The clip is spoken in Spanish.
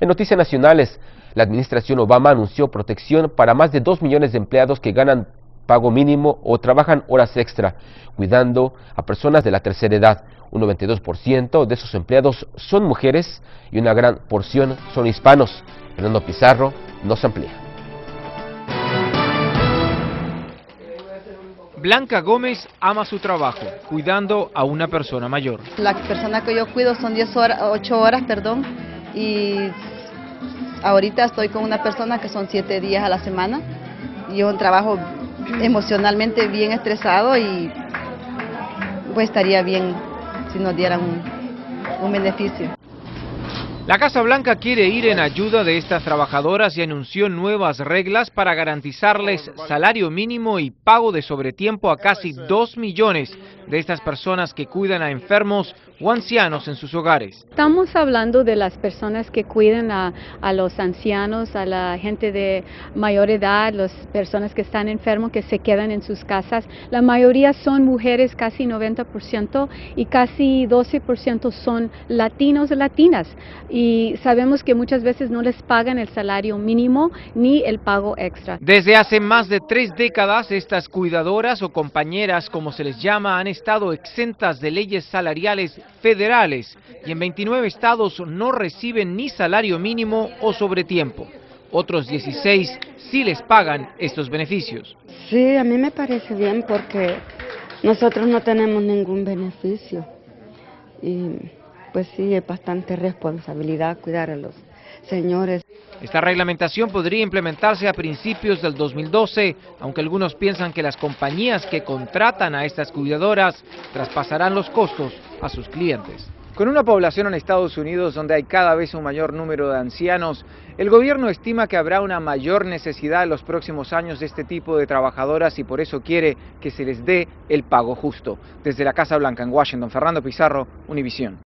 En noticias nacionales, la administración Obama anunció protección para más de 2 millones de empleados que ganan pago mínimo o trabajan horas extra, cuidando a personas de la tercera edad. Un 92% de esos empleados son mujeres y una gran porción son hispanos. Fernando Pizarro nos amplía. Blanca Gómez ama su trabajo, cuidando a una persona mayor. La persona que yo cuido son 10 horas, 8 horas, perdón, y ahorita estoy con una persona que son 7 días a la semana y un trabajo emocionalmente bien estresado y pues estaría bien si nos dieran un, un beneficio. La Casa Blanca quiere ir en ayuda de estas trabajadoras y anunció nuevas reglas para garantizarles salario mínimo y pago de sobretiempo a casi 2 millones de estas personas que cuidan a enfermos o ancianos en sus hogares. Estamos hablando de las personas que cuidan a, a, los ancianos, a la gente de mayor edad, las personas que están enfermos, que se quedan en sus casas. La mayoría son mujeres, casi 90%, y casi 12% son latinos, latinas. Y sabemos que muchas veces no les pagan el salario mínimo ni el pago extra. Desde hace más de tres décadas, estas cuidadoras o compañeras, como se les llama, han estado exentas de leyes salariales federales y en 29 estados no reciben ni salario mínimo o sobretiempo. Otros 16 sí les pagan estos beneficios. Sí, a mí me parece bien porque nosotros no tenemos ningún beneficio y pues sí, es bastante responsabilidad cuidar a los señores. Esta reglamentación podría implementarse a principios del 2012, aunque algunos piensan que las compañías que contratan a estas cuidadoras traspasarán los costos a sus clientes. Con una población en Estados Unidos donde hay cada vez un mayor número de ancianos, el gobierno estima que habrá una mayor necesidad en los próximos años de este tipo de trabajadoras y por eso quiere que se les dé el pago justo. Desde la Casa Blanca en Washington, Fernando Pizarro, Univisión.